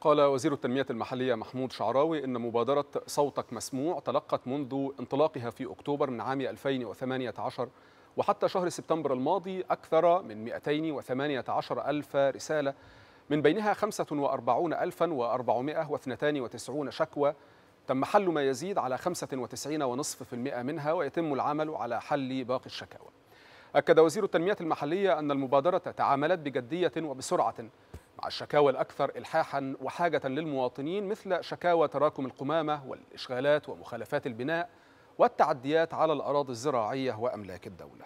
قال وزير التنمية المحلية محمود شعراوي إن مبادرة صوتك مسموع تلقت منذ انطلاقها في أكتوبر من عام 2018 وحتى شهر سبتمبر الماضي أكثر من 218 ألف رسالة من بينها 45492 شكوى. تم حل ما يزيد على 95.5% منها ويتم العمل على حل باقي الشكاوى. أكد وزير التنمية المحلية أن المبادرة تعاملت بجدية وبسرعة مع الشكاوى الأكثر إلحاحا وحاجة للمواطنين مثل شكاوى تراكم القمامة والإشغالات ومخالفات البناء والتعديات على الأراضي الزراعية وأملاك الدولة.